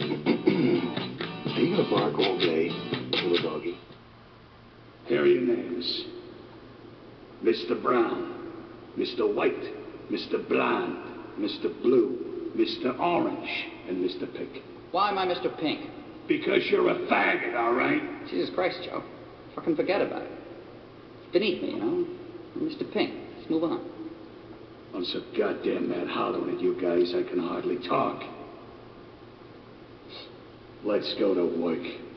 Are you gonna bark all day, little doggy? Here are your names. Mr. Brown, Mr. White, Mr. Blonde, Mr. Blue, Mr. Orange, and Mr. Pink. Why am I Mr. Pink? Because you're a faggot, all right? Jesus Christ, Joe. Fucking forget about it. It's beneath me, you know? I'm Mr. Pink. Let's move on. I'm so goddamn mad hollering at you guys, I can hardly talk. Let's go to work.